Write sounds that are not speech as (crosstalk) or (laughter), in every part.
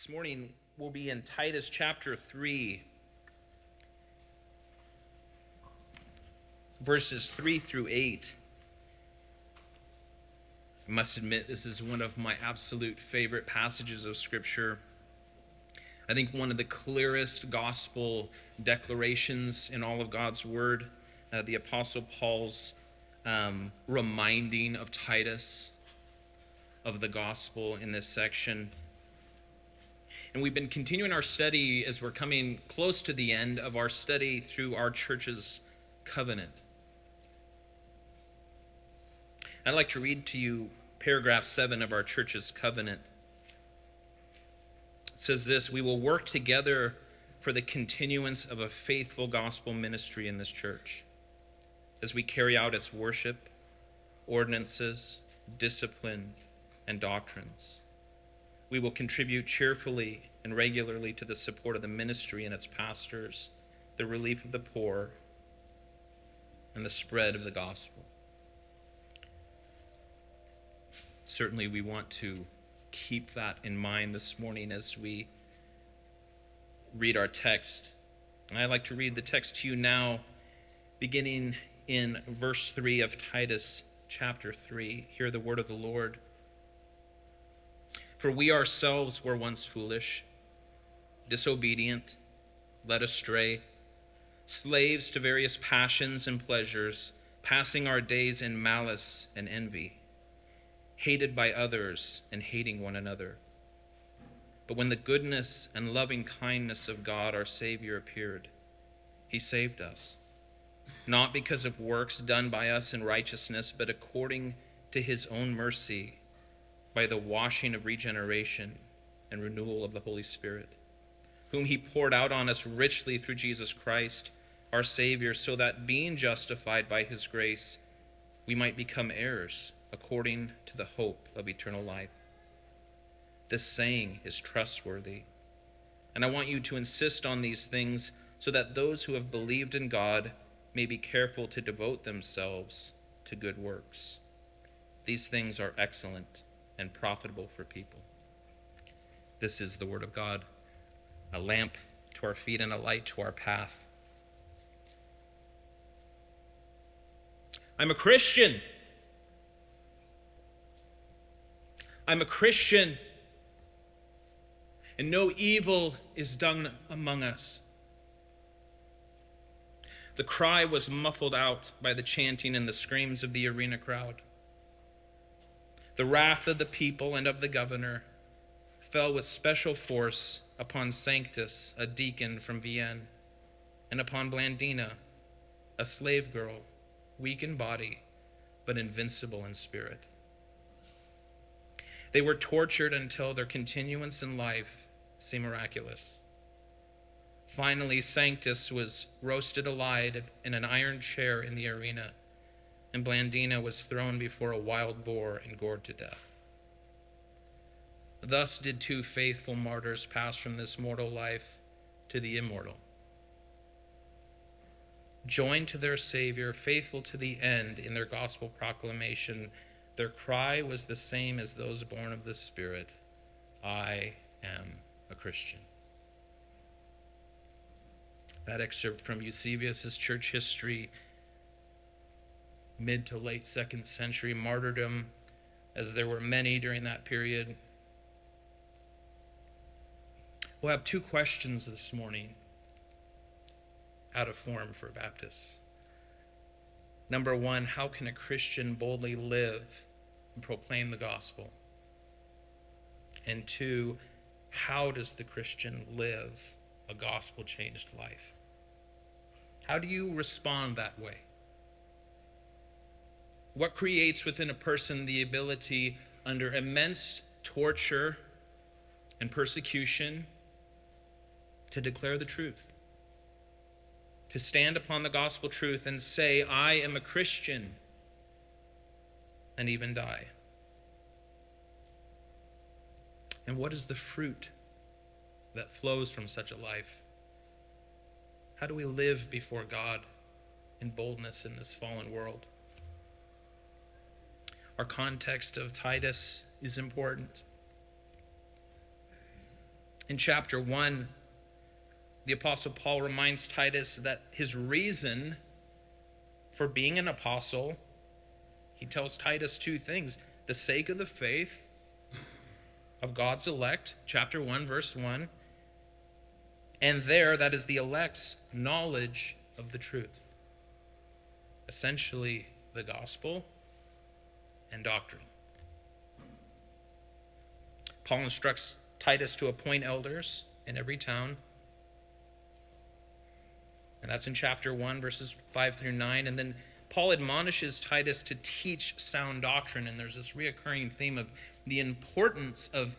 This morning we'll be in Titus chapter 3, verses 3 through 8. I must admit, this is one of my absolute favorite passages of Scripture. I think one of the clearest gospel declarations in all of God's Word. Uh, the Apostle Paul's um, reminding of Titus of the gospel in this section. And we've been continuing our study as we're coming close to the end of our study through our church's covenant. I'd like to read to you paragraph 7 of our church's covenant. It says this We will work together for the continuance of a faithful gospel ministry in this church as we carry out its worship, ordinances, discipline, and doctrines. We will contribute cheerfully and regularly to the support of the ministry and its pastors, the relief of the poor, and the spread of the gospel. Certainly, we want to keep that in mind this morning as we read our text. And I'd like to read the text to you now, beginning in verse 3 of Titus chapter 3. Hear the word of the Lord. For we ourselves were once foolish, disobedient, led astray, slaves to various passions and pleasures, passing our days in malice and envy hated by others and hating one another. But when the goodness and loving kindness of God our Savior appeared, he saved us, not because of works done by us in righteousness, but according to his own mercy, by the washing of regeneration and renewal of the Holy Spirit, whom he poured out on us richly through Jesus Christ, our Savior, so that being justified by his grace, we might become heirs according to the hope of eternal life. This saying is trustworthy. And I want you to insist on these things so that those who have believed in God may be careful to devote themselves to good works. These things are excellent and profitable for people. This is the Word of God, a lamp to our feet and a light to our path. I'm a Christian. I'm a Christian, and no evil is done among us. The cry was muffled out by the chanting and the screams of the arena crowd. The wrath of the people and of the governor fell with special force upon Sanctus, a deacon from Vienne, and upon Blandina, a slave girl, weak in body, but invincible in spirit. They were tortured until their continuance in life seemed miraculous. Finally, Sanctus was roasted alive in an iron chair in the arena, and Blandina was thrown before a wild boar and gored to death. Thus did two faithful martyrs pass from this mortal life to the immortal. Joined to their Savior, faithful to the end in their gospel proclamation, their cry was the same as those born of the Spirit I am a Christian. That excerpt from Eusebius' church history, mid to late second century martyrdom, as there were many during that period. We'll have two questions this morning out of form for Baptists. Number one, how can a Christian boldly live and proclaim the gospel? And two, how does the Christian live a gospel changed life? How do you respond that way? What creates within a person the ability, under immense torture and persecution, to declare the truth? To stand upon the gospel truth and say, I am a Christian and even die. And what is the fruit that flows from such a life? How do we live before God in boldness in this fallen world? Our context of Titus is important. In chapter 1, the Apostle Paul reminds Titus that his reason for being an apostle, he tells Titus two things the sake of the faith of God's elect, chapter 1, verse 1, and there, that is the elect's knowledge of the truth. Essentially, the gospel and doctrine. Paul instructs Titus to appoint elders in every town. And that's in chapter 1, verses 5 through 9. And then Paul admonishes Titus to teach sound doctrine. And there's this reoccurring theme of the importance of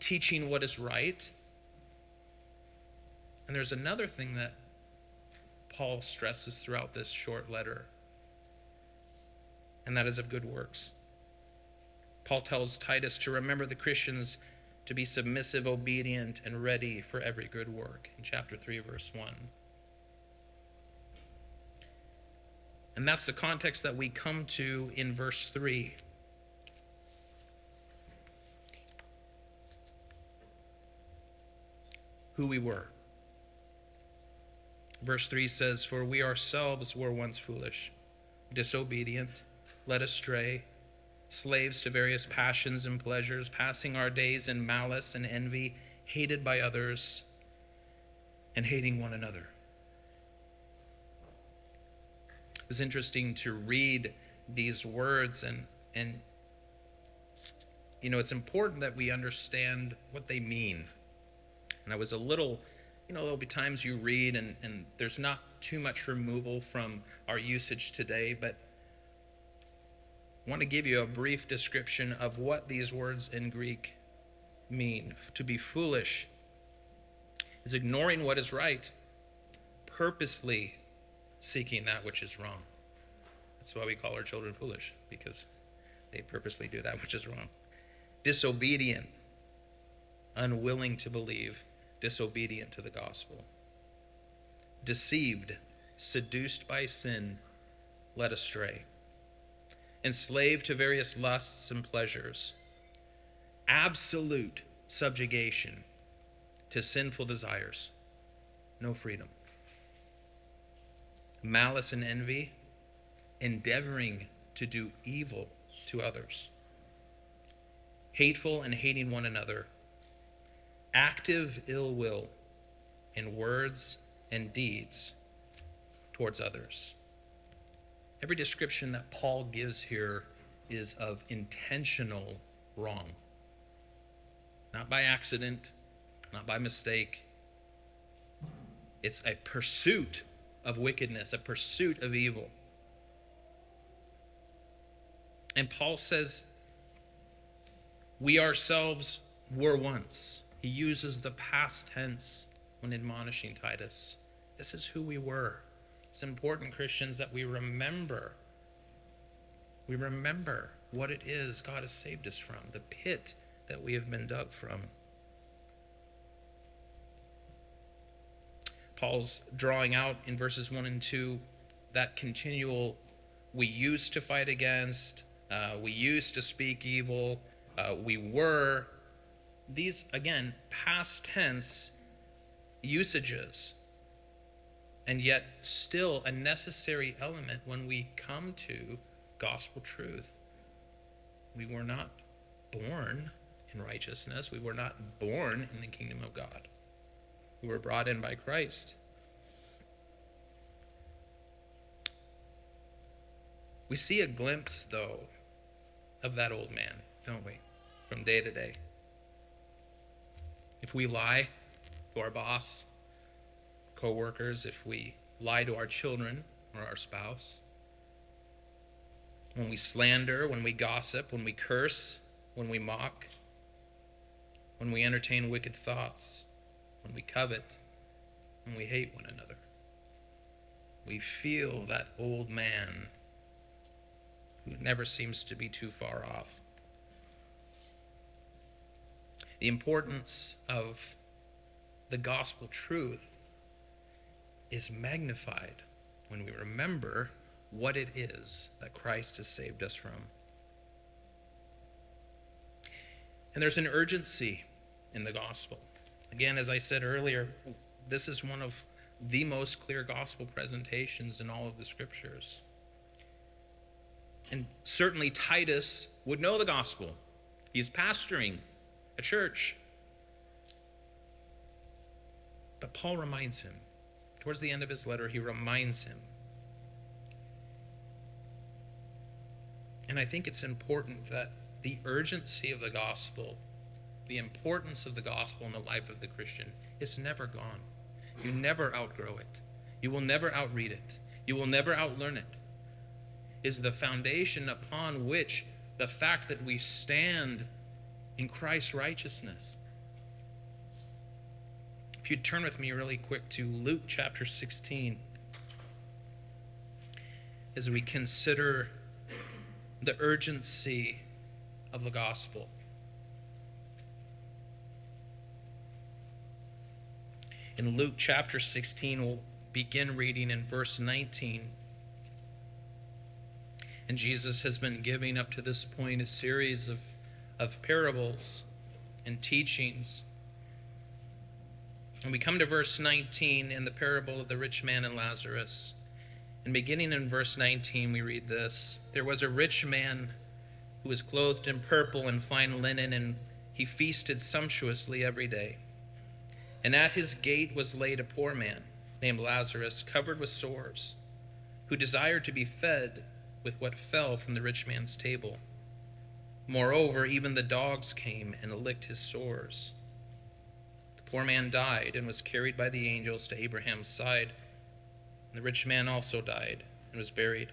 teaching what is right. And there's another thing that Paul stresses throughout this short letter, and that is of good works. Paul tells Titus to remember the Christians to be submissive, obedient, and ready for every good work in chapter 3, verse 1. And that's the context that we come to in verse 3. Who we were. Verse 3 says, For we ourselves were once foolish, disobedient, led astray slaves to various passions and pleasures, passing our days in malice and envy, hated by others, and hating one another. It was interesting to read these words and and you know it's important that we understand what they mean. And I was a little you know, there'll be times you read and, and there's not too much removal from our usage today, but I want to give you a brief description of what these words in Greek mean. To be foolish is ignoring what is right, purposely seeking that which is wrong. That's why we call our children foolish, because they purposely do that which is wrong. Disobedient, unwilling to believe, disobedient to the gospel. Deceived, seduced by sin, led astray enslaved to various lusts and pleasures, absolute subjugation to sinful desires, no freedom. Malice and envy, endeavoring to do evil to others, hateful and hating one another, active ill will in words and deeds towards others. Every description that Paul gives here is of intentional wrong. Not by accident, not by mistake. It's a pursuit of wickedness, a pursuit of evil. And Paul says, We ourselves were once. He uses the past tense when admonishing Titus. This is who we were. It's important, Christians, that we remember. We remember what it is God has saved us from, the pit that we have been dug from. Paul's drawing out in verses 1 and 2 that continual we used to fight against, uh, we used to speak evil, uh, we were. These, again, past tense usages and yet still a necessary element when we come to gospel truth. We were not born in righteousness, we were not born in the kingdom of God. We were brought in by Christ. We see a glimpse, though, of that old man, don't we, from day to day. If we lie to our boss, coworkers, if we lie to our children or our spouse, when we slander, when we gossip, when we curse, when we mock, when we entertain wicked thoughts, when we covet, when we hate one another. We feel that old man who never seems to be too far off. The importance of the gospel truth is magnified when we remember what it is that Christ has saved us from. And there's an urgency in the gospel. Again, as I said earlier, this is one of the most clear gospel presentations in all of the scriptures. And certainly Titus would know the gospel. He's pastoring a church. But Paul reminds him, towards the end of his letter, he reminds him. And I think it's important that the urgency of the gospel, the importance of the gospel in the life of the Christian, is never gone. You never outgrow it. You will never outread it. You will never outlearn it. Is the foundation upon which the fact that we stand in Christ's righteousness. If you'd turn with me really quick to Luke chapter 16, as we consider the urgency of the gospel. In Luke chapter 16, we'll begin reading in verse 19. And Jesus has been giving up to this point a series of, of parables and teachings. And we come to verse 19 in the parable of the rich man and Lazarus. And beginning in verse 19, we read this There was a rich man who was clothed in purple and fine linen, and he feasted sumptuously every day. And at his gate was laid a poor man named Lazarus, covered with sores, who desired to be fed with what fell from the rich man's table. Moreover, even the dogs came and licked his sores. Poor man died and was carried by the angels to Abraham's side. And the rich man also died and was buried.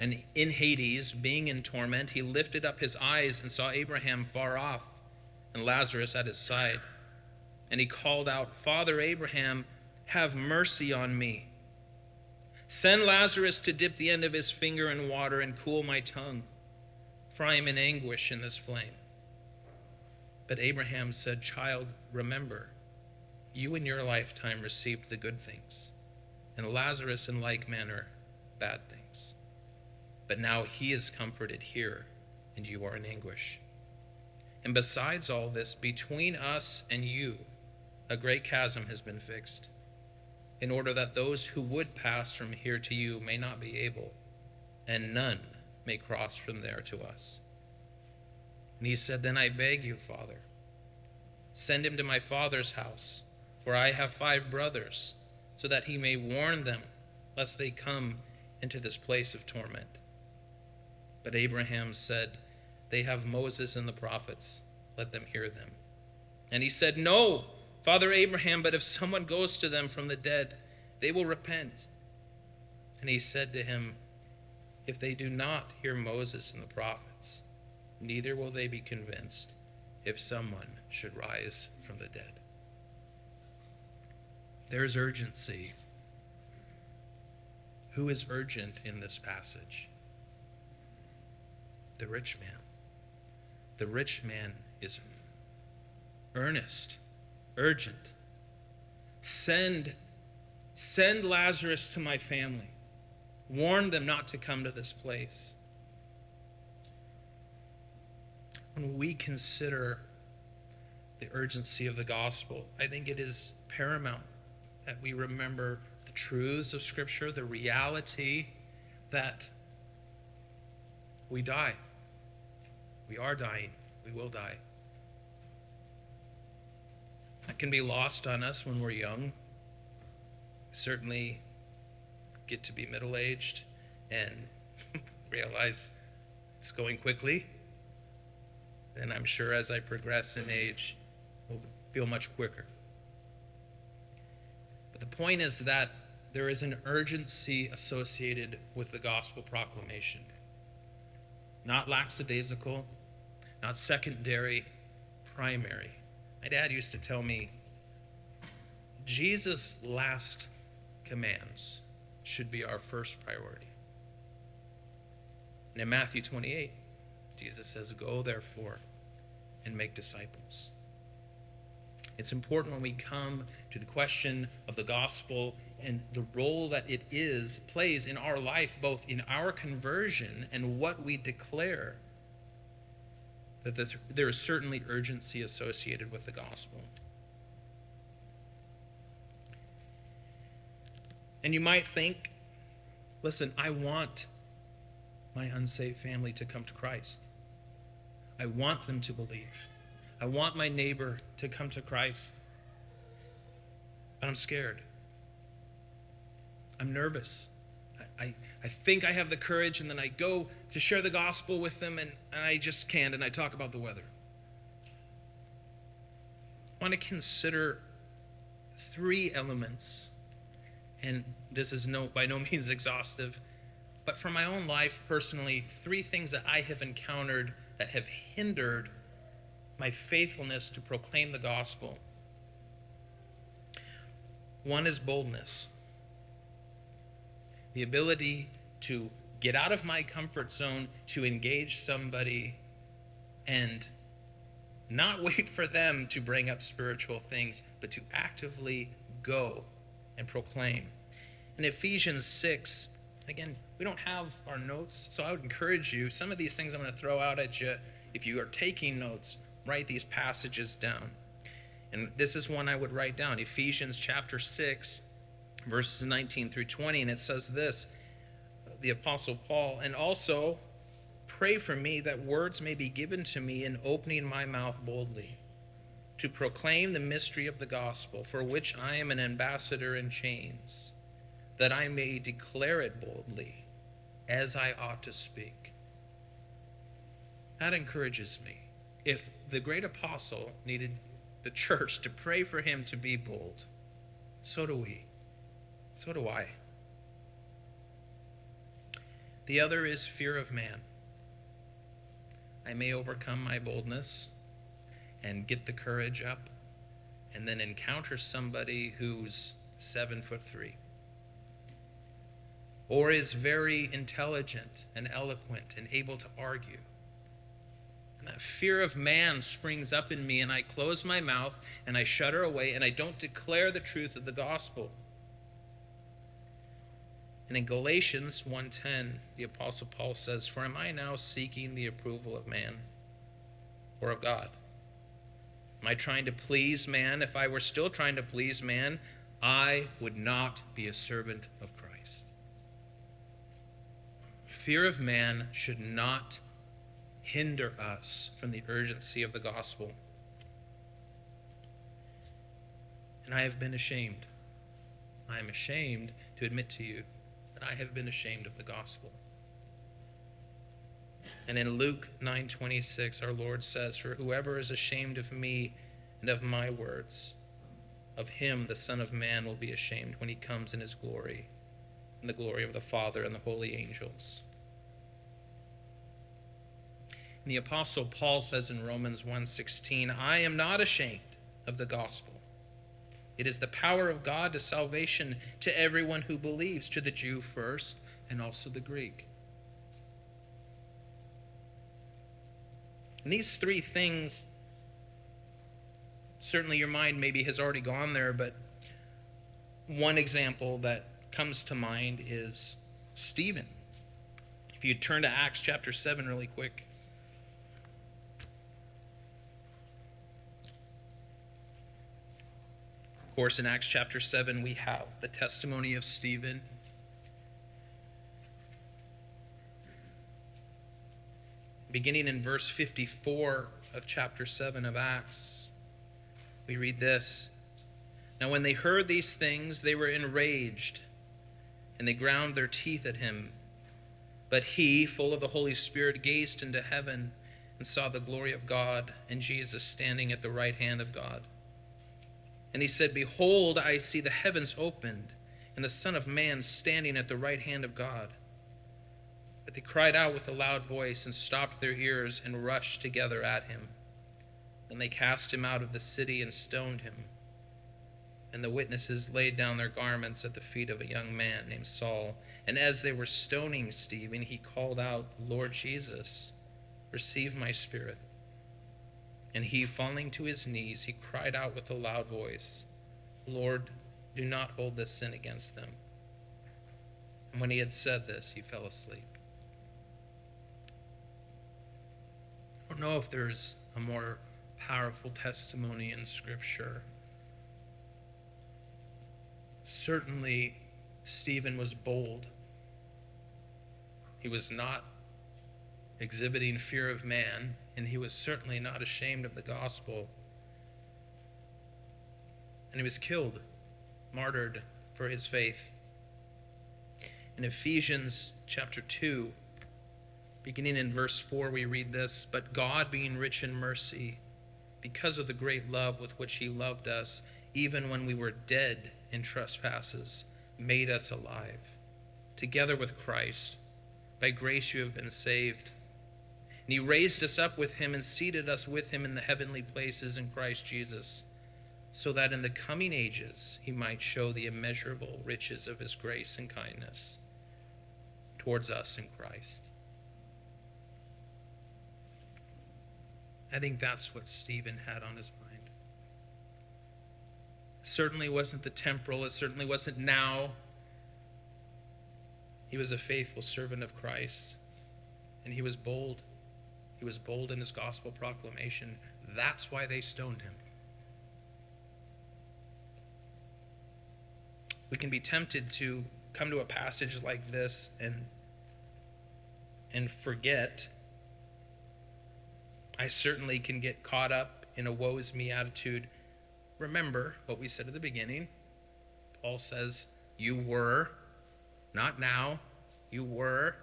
And in Hades, being in torment, he lifted up his eyes and saw Abraham far off and Lazarus at his side. And he called out, Father Abraham, have mercy on me. Send Lazarus to dip the end of his finger in water and cool my tongue, for I am in anguish in this flame. But Abraham said, Child, remember, you in your lifetime received the good things, and Lazarus in like manner bad things. But now he is comforted here, and you are in anguish. And besides all this, between us and you, a great chasm has been fixed, in order that those who would pass from here to you may not be able, and none may cross from there to us. And he said, Then I beg you, Father, send him to my father's house, for I have five brothers, so that he may warn them, lest they come into this place of torment. But Abraham said, they have Moses and the prophets. Let them hear them. And he said, No, Father Abraham, but if someone goes to them from the dead, they will repent. And he said to him, If they do not hear Moses and the prophets, neither will they be convinced if someone should rise from the dead. There's urgency. Who is urgent in this passage? The rich man. The rich man is earnest, urgent. Send, send Lazarus to my family. Warn them not to come to this place. When we consider the urgency of the gospel, I think it is paramount that we remember the truths of Scripture, the reality that we die. We are dying. We will die. That can be lost on us when we're young. Certainly get to be middle aged and (laughs) realize it's going quickly. And I'm sure as I progress in age, we'll feel much quicker. But the point is that there is an urgency associated with the gospel proclamation not lackadaisical, not secondary, primary. My dad used to tell me Jesus' last commands should be our first priority. And in Matthew 28, Jesus says, Go therefore and make disciples. It's important when we come to the question of the gospel and the role that it is plays in our life both in our conversion and what we declare that there is certainly urgency associated with the gospel. And you might think, listen, I want my unsaved family to come to Christ. I want them to believe. I want my neighbor to come to Christ. But I'm scared. I'm nervous. I, I, I think I have the courage, and then I go to share the gospel with them, and, and I just can't, and I talk about the weather. I want to consider three elements, and this is no by no means (laughs) exhaustive, but from my own life personally, three things that I have encountered that have hindered my faithfulness to proclaim the gospel. One is boldness the ability to get out of my comfort zone, to engage somebody, and not (laughs) wait for them to bring up spiritual things, but to actively go and proclaim. In Ephesians 6, again, we don't have our notes, so I would encourage you. Some of these things I'm going to throw out at you. If you are taking notes, write these passages down. And this is one I would write down Ephesians chapter 6, verses 19 through 20. And it says this the Apostle Paul, and also pray for me that words may be given to me in opening my mouth boldly to proclaim the mystery of the gospel, for which I am an ambassador in chains, that I may declare it boldly as I ought to speak. That encourages me. If the great apostle needed the church to pray for him to be bold, so do we. So do I. The other is fear of man. I may overcome my boldness and get the courage up and then encounter somebody who's seven foot three or is very intelligent and eloquent and able to argue. And that fear of man springs up in me, and I close my mouth and I shudder away and I don't declare the truth of the gospel. And in Galatians 1:10, the apostle Paul says, "For am I now seeking the approval of man or of God? Am I trying to please man? If I were still trying to please man, I would not be a servant of Christ." Fear of man should not hinder us from the urgency of the gospel. And I have been ashamed. I am ashamed to admit to you that I have been ashamed of the gospel. And in Luke 9:26 our Lord says, "For whoever is ashamed of me and of my words, of him the Son of Man will be ashamed when he comes in his glory, in the glory of the Father and the holy angels." And the apostle Paul says in Romans 1:16, "I am not ashamed of the gospel." It is the power of God to salvation to everyone who believes, to the Jew first and also the Greek. And these three things, certainly your mind maybe has already gone there, but one example that comes to mind is Stephen. If you turn to Acts chapter 7 really quick. Of course, in Acts chapter 7, we have the testimony of Stephen. Beginning in verse 54 of chapter 7 of Acts, we read this Now, when they heard these things, they were enraged, and they ground their teeth at him. But he, full of the Holy Spirit, gazed into heaven and saw the glory of God and Jesus standing at the right hand of God. And he said, Behold, I see the heavens opened, and the Son of Man standing at the right hand of God. But they cried out with a loud voice and stopped their ears and rushed together at him. Then they cast him out of the city and stoned him. And the witnesses laid down their garments at the feet of a young man named Saul. And as they were stoning Stephen, he called out, Lord Jesus, receive my spirit. And he, falling to his knees, he cried out with a loud voice, Lord, do not hold this sin against them. And when he had said this, he fell asleep. I don't know if there's a more powerful testimony in Scripture. Certainly, Stephen was bold. He was not exhibiting fear of man, and he was certainly not ashamed of the gospel. And he was killed, martyred for his faith. In Ephesians chapter 2, beginning in verse 4, we read this But God, being rich in mercy, because of the great love with which he loved us, even when we were dead in trespasses, made us alive. Together with Christ, by grace you have been saved. And he raised us up with him and seated us with him in the heavenly places in Christ Jesus, so that in the coming ages he might show the immeasurable riches of his grace and kindness towards us in Christ. I think that's what Stephen had on his mind. It certainly wasn't the temporal, it certainly wasn't now. He was a faithful servant of Christ, and he was bold. Was bold in his gospel proclamation. That's why they stoned him. We can be tempted to come to a passage like this and and forget I certainly can get caught up in a woe is me attitude. Remember what we said at the beginning. Paul says, You were, not now, you were.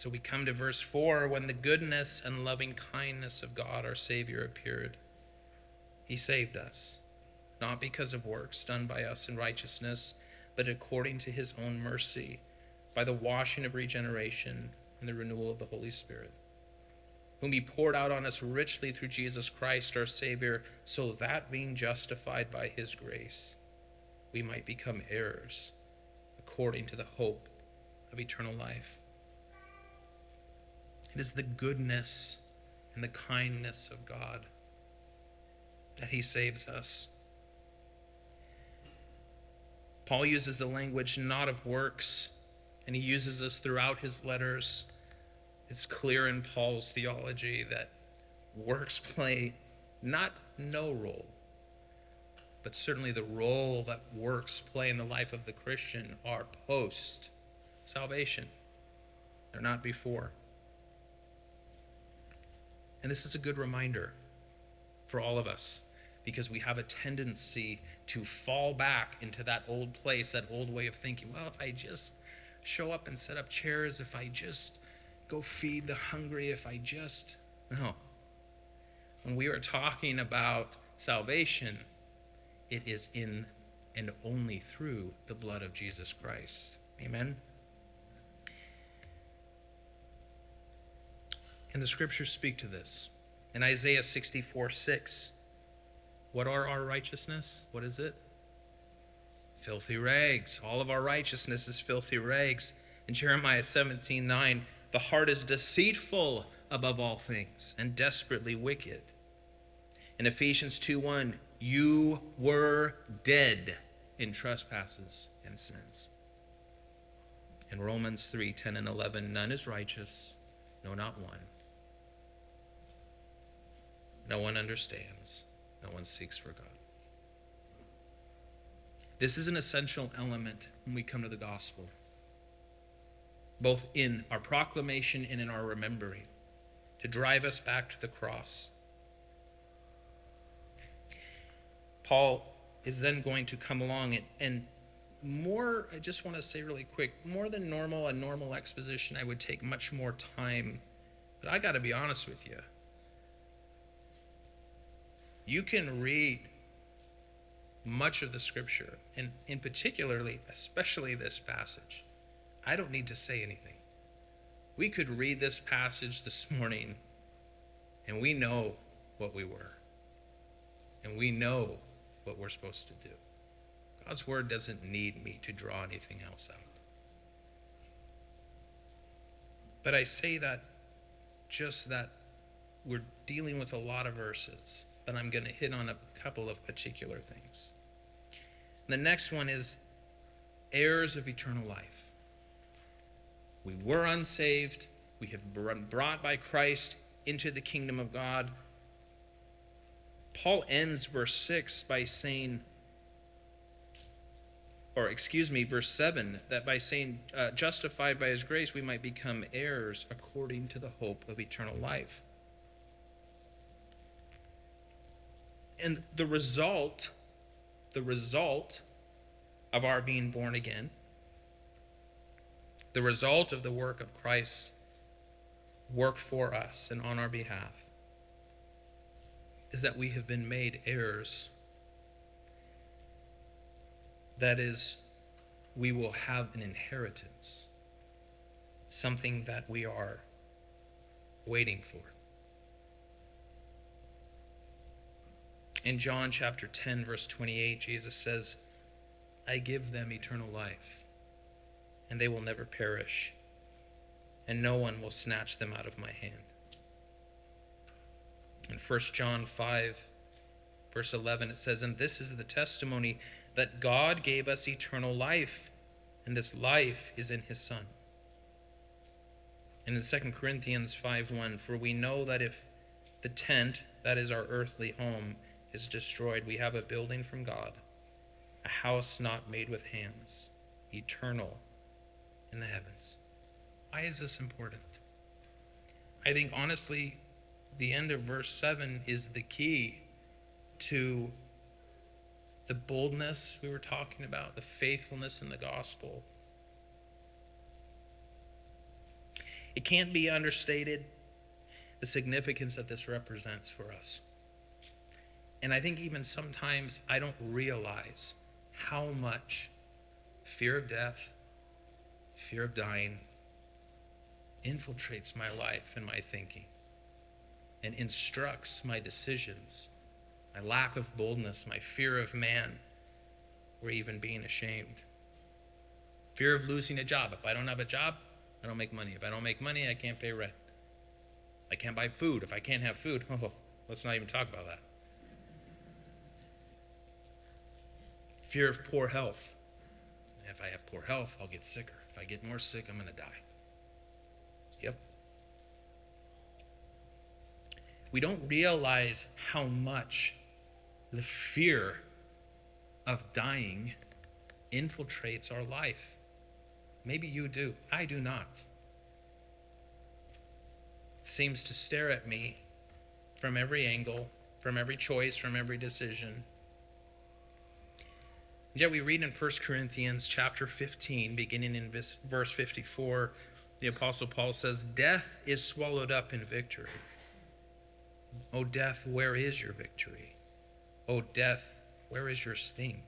So we come to verse 4 when the goodness and loving kindness of God our Savior appeared, He saved us, not because of works done by us in righteousness, but according to His own mercy, by the washing of regeneration and the renewal of the Holy Spirit whom he poured out on us richly through Jesus Christ our Savior, so that being justified by his grace, we might become heirs according to the hope of eternal life. It is the goodness and the kindness of God that he saves us. Paul uses the language not of works, and he uses this throughout his letters it's clear in Paul's theology that works play not no role, but certainly the role that works play in the life of the Christian are post salvation. They're not before. And this is a good reminder for all of us because we have a tendency to fall back into that old place, that old way of thinking. Well, if I just show up and set up chairs, if I just go feed the hungry if I just. No. When we are talking about salvation, it is in and only through the blood of Jesus Christ. Amen? And the scriptures speak to this. In Isaiah 64 6, what are our righteousness? What is it? Filthy rags. All of our righteousness is filthy rags. In Jeremiah 17 9, the heart is deceitful above all things and desperately wicked. In Ephesians 2 1, you were dead in trespasses and sins. In Romans 3 10 and 11, none is righteous, no, not one. No one understands, no one seeks for God. This is an essential element when we come to the gospel both in our proclamation and in our remembering, to drive us back to the cross. Paul is then going to come along and, and more, I just want to say really quick, more than normal, a normal exposition, I would take much more time. But I got to be honest with you. You can read much of the scripture, and in particularly, especially this passage, I don't need to say anything. We could read this passage this morning and we know what we were. And we know what we're supposed to do. God's word doesn't need me to draw anything else out. But I say that just that we're dealing with a lot of verses, but I'm going to hit on a couple of particular things. The next one is heirs of eternal life. We were unsaved, We have been brought by Christ into the kingdom of God. Paul ends verse 6 by saying, or excuse me, verse 7, that by saying, uh, justified by his grace, we might become heirs according to the hope of eternal life. And the result, the result of our being born again, the result of the work of Christ's work for us and on our behalf, is that we have been made heirs that is, we will have an inheritance, something that we are waiting for. In John chapter 10, verse 28, Jesus says, I give them eternal life, and they will never perish, and no one will snatch them out of my hand. In 1 John 5, verse 11, it says, And this is the testimony that God gave us eternal life, and this life is in his Son. And in 2 Corinthians 5:1, for we know that if the tent, that is our earthly home, is destroyed, we have a building from God, a house not made with hands, eternal in the heavens. Why is this important? I think honestly, the end of verse 7 is the key to the boldness we were talking about, the faithfulness in the gospel. It can't be understated the significance that this represents for us. And I think even sometimes I don't realize how much fear of death, fear of dying infiltrates my life and my thinking and instructs my decisions my lack of boldness, my fear of man, or even being ashamed. Fear of losing a job. If I don't have a job, I don't make money. If I don't make money, I can't pay rent. I can't buy food. If I can't have food, (laughs) oh, let's not even talk about that. Fear of poor health. If I have poor health, I'll get sicker. If I get more sick, I'm going to die. Yep. We don't realize how much the fear of dying infiltrates our life. Maybe you do. I do not. It seems to stare at me from every angle, from every choice, from every decision. Yet we read in 1 Corinthians chapter 15, beginning in verse 54, the Apostle Paul says, Death is swallowed up in victory. O death, where is your victory? O death, where is your sting?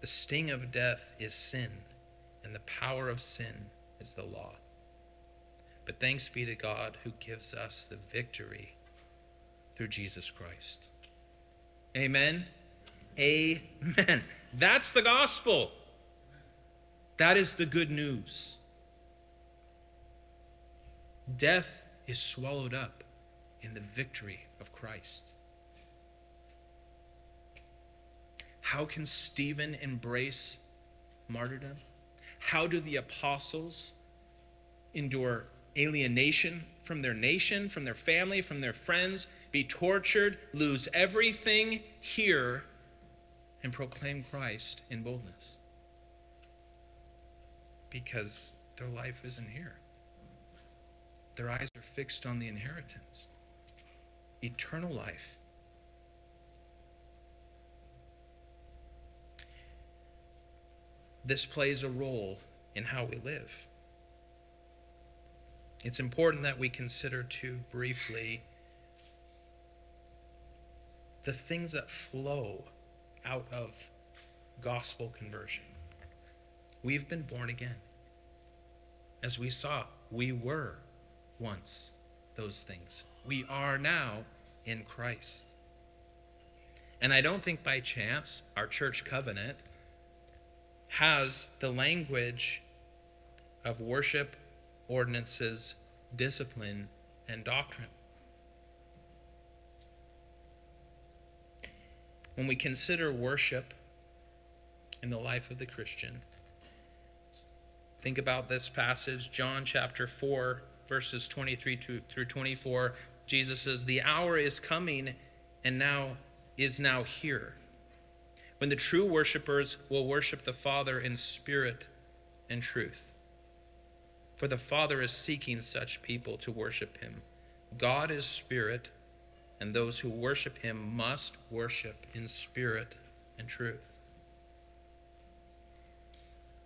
The sting of death is sin, and the power of sin is the law. But thanks be to God who gives us the victory through Jesus Christ. Amen. Amen. That's the gospel. That is the good news. Death is swallowed up in the victory of Christ. How can Stephen embrace martyrdom? How do the apostles endure alienation from their nation, from their family, from their friends, be tortured, lose everything here, and proclaim Christ in boldness? Because their life isn't here. Their eyes are fixed on the inheritance, eternal life this plays a role in how we live. It's important that we consider, too, briefly, the things that flow out of gospel conversion. We've been born again. As we saw, we were once those things. We are now in Christ. And I don't think by chance our church covenant has the language of worship, ordinances, discipline, and doctrine. When we consider worship in the life of the Christian, Think about this passage, John chapter 4, verses 23 through 24. Jesus says, The hour is coming and now is now here when the true worshipers will worship the Father in spirit and truth. For the Father is seeking such people to worship him. God is spirit, and those who worship him must worship in spirit and truth.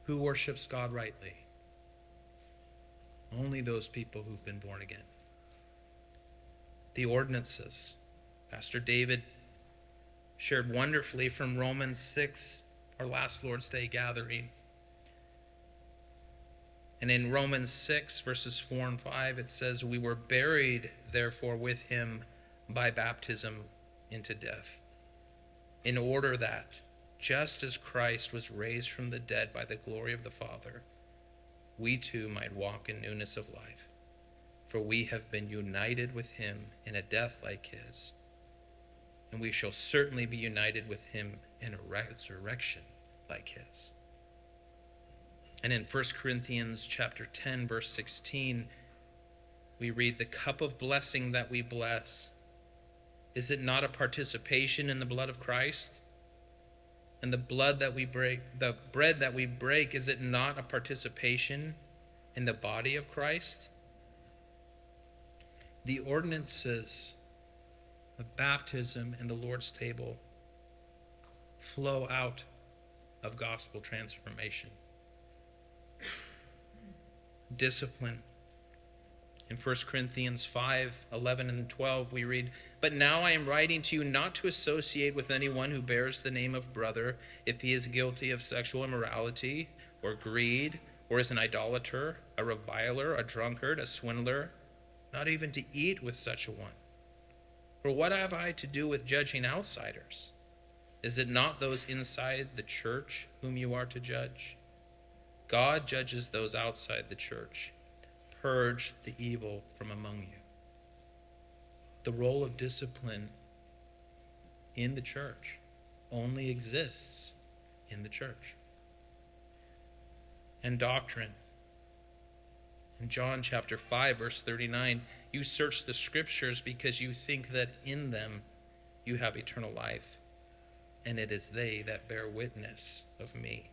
Who worships God rightly? Only those people who've been born again. The ordinances. Pastor David shared wonderfully from Romans 6, our last Lord's Day gathering. And in Romans 6, verses 4 and 5, it says, We were buried, therefore, with him by baptism into death, in order that, just as Christ was raised from the dead by the glory of the Father, we too might walk in newness of life. For we have been united with him in a death like his and we shall certainly be united with him in a resurrection like his. And in 1 Corinthians chapter 10 verse 16 we read the cup of blessing that we bless is it not a participation in the blood of Christ? And the blood that we break, the bread that we break, is it not a participation in the body of Christ? The ordinances of baptism and the Lord's table flow out of gospel transformation. Discipline. In 1 Corinthians 5 11 and 12, we read, But now I am writing to you not to associate with anyone who bears the name of brother if he is guilty of sexual immorality or greed or is an idolater, a reviler, a drunkard, a swindler, not even to eat with such a one. For what have I to do with judging outsiders? Is it not those inside the church whom you are to judge? God judges those outside the church. Purge the evil from among you. The role of discipline in the church only exists in the church. And doctrine. In John chapter 5, verse 39, you search the scriptures because you think that in them you have eternal life, and it is they that bear witness of me.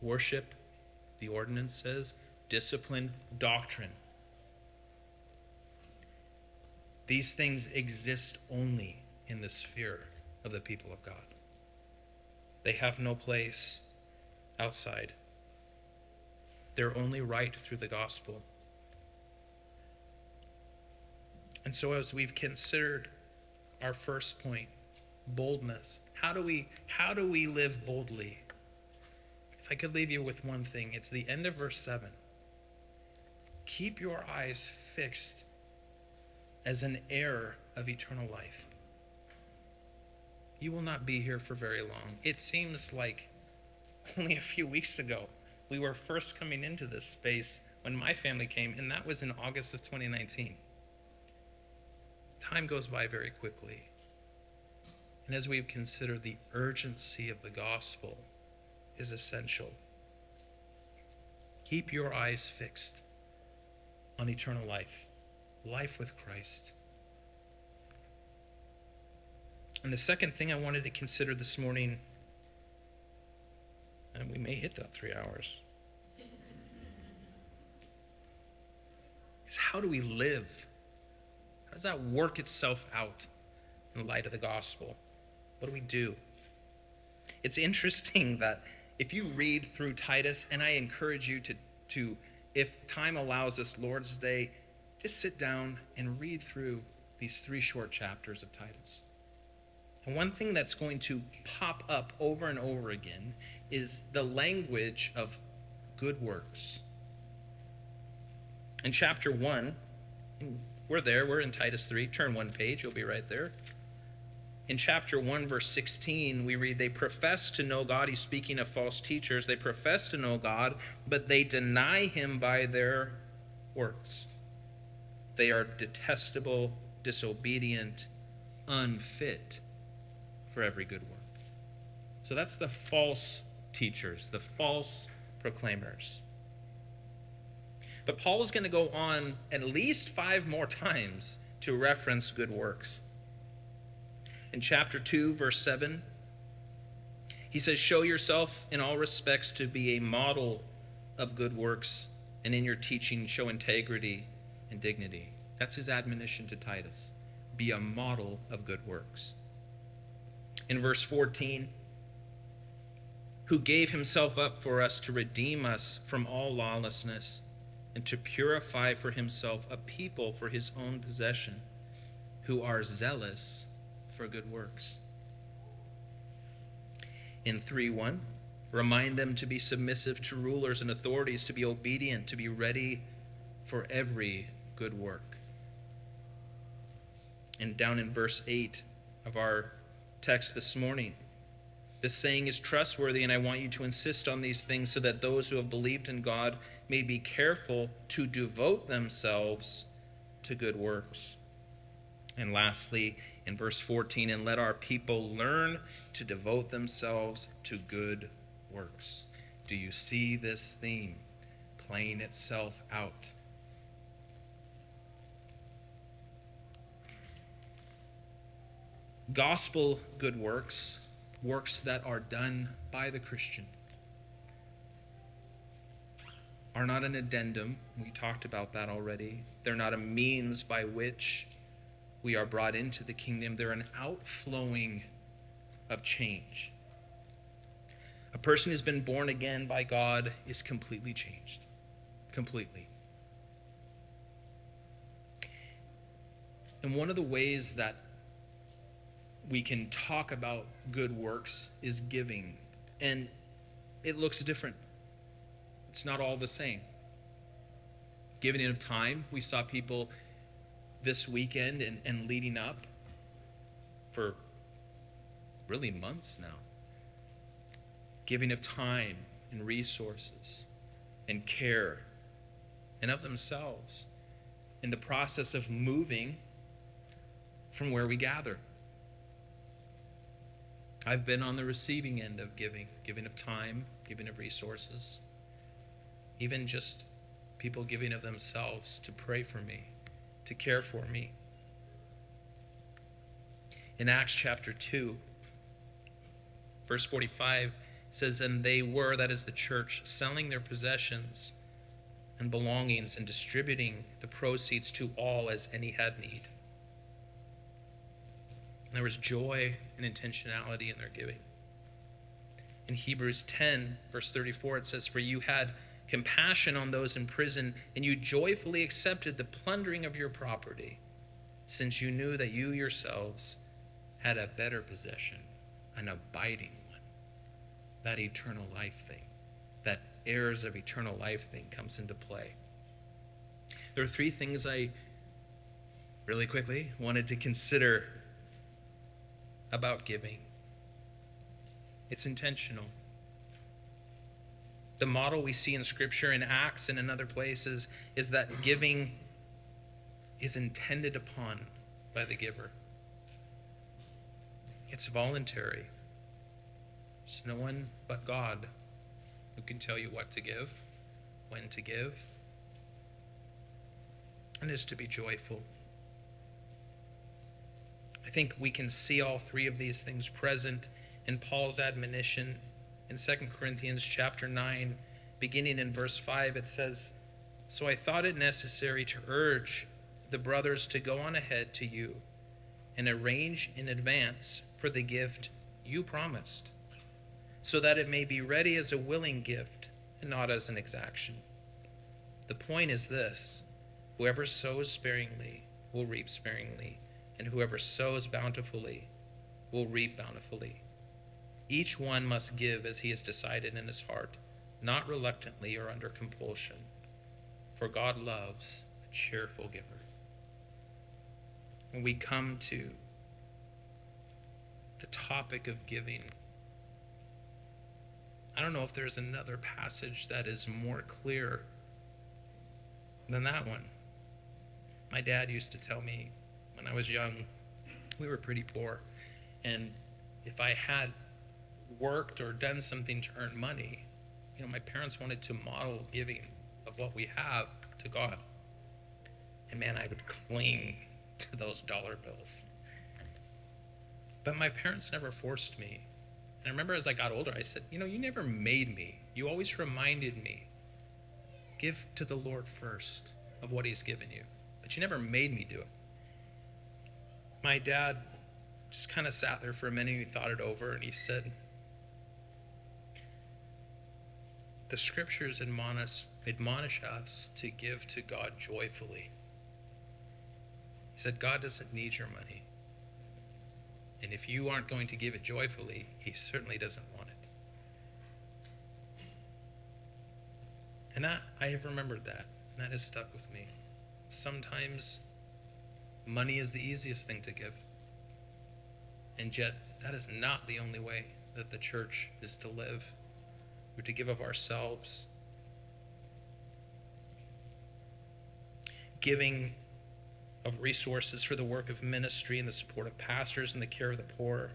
Worship, the ordinance says, discipline, doctrine. These things exist only in the sphere of the people of God. They have no place outside. They're only right through the gospel. And so as we've considered our first point, boldness, how do we how do we live boldly? If I could leave you with one thing, it's the end of verse 7. Keep your eyes fixed as an heir of eternal life. You will not be here for very long. It seems like only a few weeks ago we were first coming into this space when my family came, and that was in August of 2019 time goes by very quickly. And as we've considered the urgency of the gospel is essential. Keep your eyes fixed on eternal life, life with Christ. And the second thing I wanted to consider this morning, and we may hit that three hours, is how do we live how does that work itself out in the light of the gospel? What do we do? It's interesting (laughs) that if you read through Titus, and I encourage you to, to if time allows us, Lord's Day, just sit down and read through these three short chapters of Titus. And one thing that's going to pop up over and over again is the language of good works. In chapter 1, we're there. We're in Titus 3. Turn one page. You'll be right there. In chapter 1, verse 16, we read, They profess to know God. He's speaking of false teachers. They profess to know God, but they deny him by their works. They are detestable, disobedient, unfit for every good work. So that's the false teachers, the false proclaimers. But Paul is going to go on at least five more (laughs) times to reference good works. In chapter 2, verse 7, he says, Show yourself in all respects to be a model of good works, and in your teaching, show integrity and dignity. That's his admonition to Titus. Be a model of good works. In verse 14, who gave himself up for us to redeem us from all lawlessness and to purify for himself a people for his own possession who are zealous for good works. In 3 1, remind them to be submissive to rulers and authorities, to be obedient, to be ready for every good work. And down in verse 8 of our text this morning, this saying is trustworthy, and I want you to insist on these things so that those who have believed in God may be careful to devote themselves to good works. And lastly, in verse 14, and let our people learn to devote themselves to good works. Do you see this theme playing itself out? Gospel good works, works that are done by the Christian, are not an addendum. We talked about that already. They're not a means by which we are brought into the kingdom, they're an outflowing of change. A person who's been born again by God is completely changed. Completely. And one of the ways that we can talk about good works is giving. And it looks different, it's not all the same. Giving in of time, we saw people this weekend and, and leading up for really months now. Giving of time and resources and care and of themselves in the process of moving from where we gather. I've been on the receiving end of giving, giving of time, giving of resources, even just people giving of themselves to pray for me to care for me. In Acts chapter 2, verse 45, says, And they were, that is the church, selling their possessions and belongings and distributing the proceeds to all as any had need. There was joy and intentionality in their giving. In Hebrews 10, verse 34, it says, For you had compassion on those in prison, and you joyfully accepted the plundering of your property, since you knew that you yourselves had a better possession, an abiding one, that eternal life thing, that heirs of eternal life thing comes into play. There are three things I really quickly wanted to consider about giving. It's intentional. The model we see in Scripture, in Acts, and in other places is that giving is intended upon by the giver. It's voluntary. There's no one but God who can tell you what to give, when to give, and is to be joyful. I think we can see all three of these things present in Paul's admonition in 2 Corinthians chapter 9, beginning in verse 5, it says, So I thought it necessary to urge the brothers to go on ahead to you and arrange in advance for the gift you promised, so that it may be ready as a willing gift and not as an exaction. The point is this whoever sows sparingly will reap sparingly, and whoever sows bountifully will reap bountifully. Each one must give as he has decided in his heart, not reluctantly or under compulsion, for God loves a cheerful giver. When we come to the topic of giving, I don't know if there's another passage that is more clear than that one. My dad used to tell me when I was young, we were pretty poor. And if I had worked or done something to earn money, you know, my parents wanted to model giving of what we have to God. And man, I would cling to those dollar bills. But my parents never forced me. And I remember as I got older, I said, You know, you never made me. You always reminded me give to the Lord first of what He's given you. But you never made me do it. My dad just kind of sat there for a minute and he thought it over and he said, The scriptures admonish, admonish us to give to God joyfully. He said, God doesn't need your money. And if you aren't going to give it joyfully, He certainly doesn't want it. And I have remembered that, and that has stuck with me. Sometimes money is the easiest thing to give. And yet, that is not the only way that the church is to live. To give of ourselves. Giving of resources for the work of ministry and the support of pastors and the care of the poor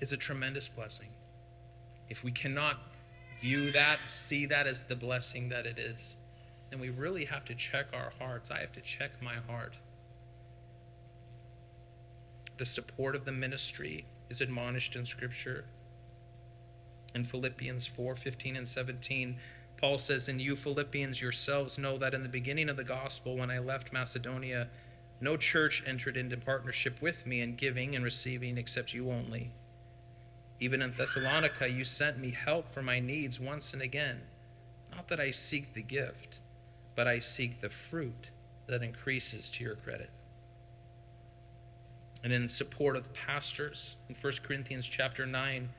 is a tremendous blessing. If we cannot view that, see that as the blessing that it is, then we really have to check our hearts. I have to check my heart. The support of the ministry is admonished in Scripture. In Philippians 4 15 and 17, Paul says, And you, Philippians, yourselves know that in the beginning of the gospel, when I left Macedonia, no church entered into partnership with me in giving and receiving except you only. Even in Thessalonica, you sent me help for my needs once and again. Not that I seek the gift, but I seek the fruit that increases to your credit. And in support of pastors, in 1 Corinthians chapter 9,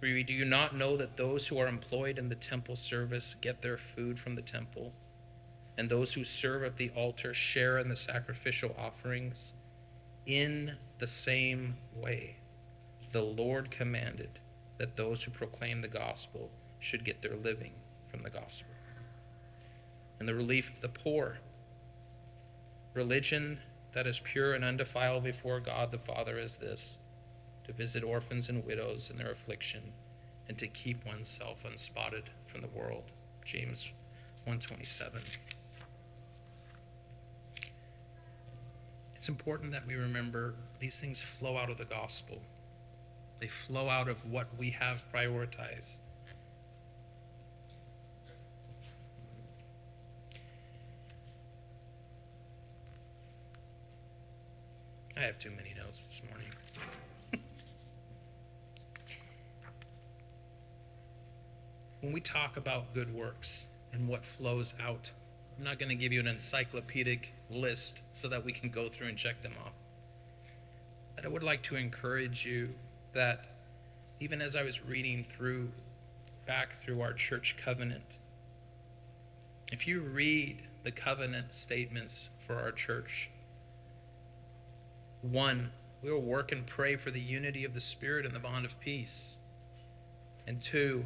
Do you not know that those who are employed in the temple service get their food from the temple? and those who serve at the altar share in the sacrificial offerings. In the same way, the Lord commanded that those who proclaim the gospel should get their living from the gospel. And the relief of the poor. Religion that is pure and undefiled before God the Father is this to visit orphans and widows in their affliction and to keep oneself unspotted from the world. James 127. it's important that we remember these things flow out of the gospel. They flow out of what we have prioritized. I have too many notes this morning. When we talk about good works and what flows out, I'm not going to give you an encyclopedic list so that we can go through and check them off. But I would like to encourage you that even as I was reading through back through our church covenant, if you read the covenant statements for our church, one, we will work and pray for the unity of the Spirit and the bond of peace. And two,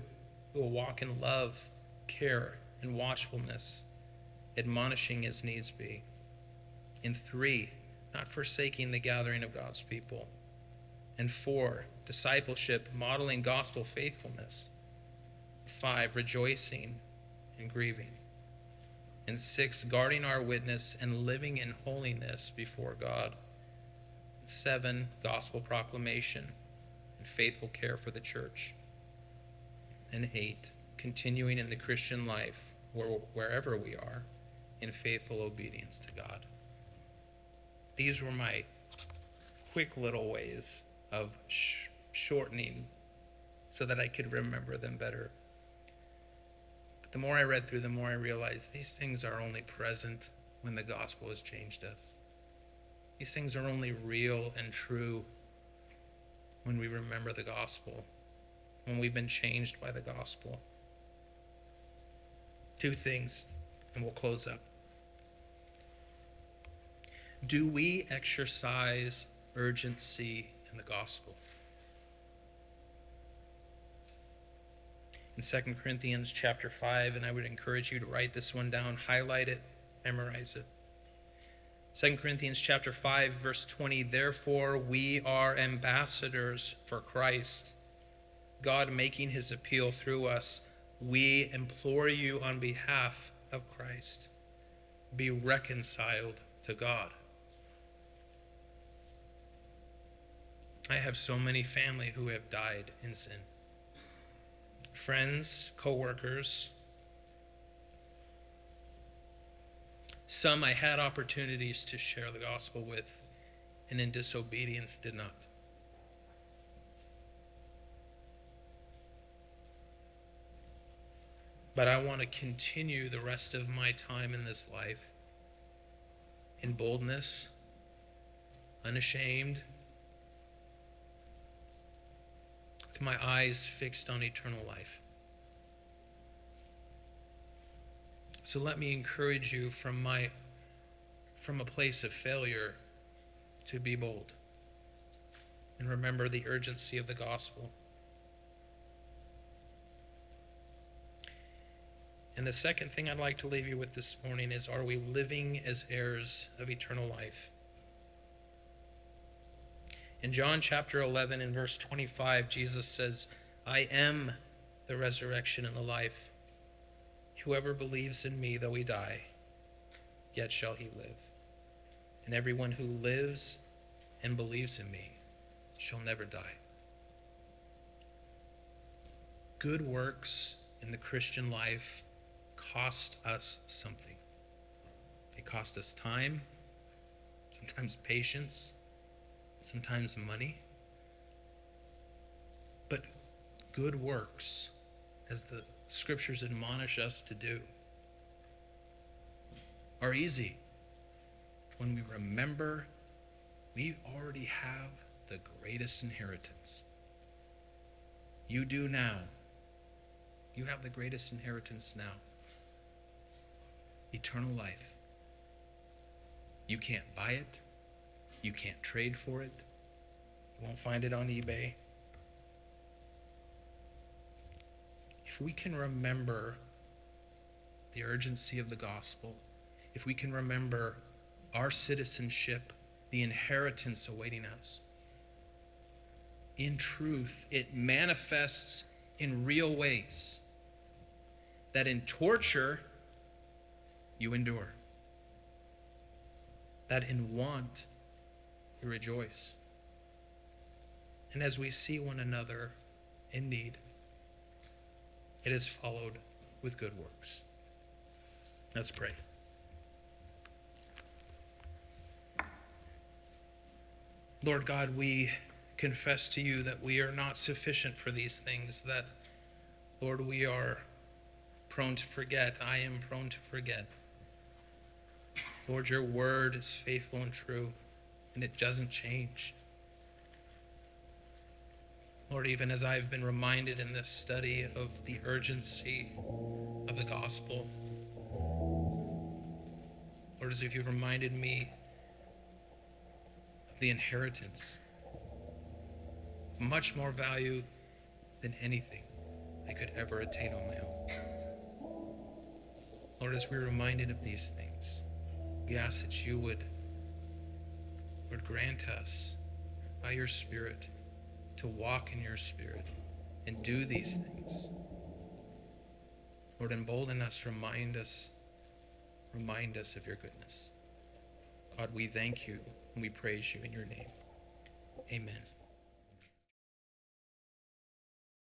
we will walk in love, care, and watchfulness, admonishing as needs be. And three, not forsaking the gathering of God's people. And four, discipleship, modeling gospel faithfulness. Five, rejoicing and grieving. And six, guarding our witness and living in holiness before God. Seven, gospel proclamation and faithful care for the church. And eight, continuing in the Christian life wherever we are in faithful obedience to God. These were my quick little ways of sh- shortening so that I could remember them better. But the more I read through, the more I realized these things are only present when the gospel has changed us. These things are only real and true when we remember the gospel, when we've been changed by the gospel. Two things, and we'll close up. Do we exercise urgency in the gospel? In 2 Corinthians chapter 5, and I would encourage you to write this one down, highlight it, memorize it. 2 Corinthians chapter 5 verse 20 Therefore we are ambassadors for Christ God making his appeal through us we implore you on behalf of Christ, be reconciled to God. I have so many family who have died in sin. Friends, co-workers. Some I had opportunities to share the gospel with and in disobedience did not. But I want to continue the rest of my time in this life in boldness, unashamed, with my eyes fixed on eternal life. So let me encourage you from my from a place of failure to be bold and remember the urgency of the gospel. And the second thing I'd like to leave you with this morning is are we living as heirs of eternal life? In John chapter 11 and verse 25, Jesus says, I am the resurrection and the life. Whoever believes in me, though he die, yet shall he live. And everyone who lives and believes in me shall never die. Good works in the Christian life cost us something. They cost us time, sometimes patience, sometimes money. But good works, as the scriptures admonish us to do, are easy when we remember we already have the greatest inheritance. You do now. You have the greatest inheritance now eternal life. You can't buy it. You can't trade for it. You won't find it on eBay. If we can remember the urgency of the gospel, if we can remember our citizenship, the inheritance awaiting us, in truth, it manifests in real ways. That in torture, you endure. That in want, you rejoice. And as we see one another in need, it is followed with good works. Let's pray. Lord God, we confess to you that we are not sufficient for these things, that, Lord, we are prone to forget. I am prone to forget. Lord, your word is faithful and true and it doesn't change. Lord, even as I've been reminded in this study of the urgency of the gospel, Lord, as if you've reminded me of the inheritance of much more value than anything I could ever attain on my own. Lord, as we're reminded of these things, we ask that you would Lord, grant us by your Spirit to walk in your Spirit and do these things. Lord, embolden us, remind us, remind us of your goodness. God, we thank you and we praise you in your name. Amen.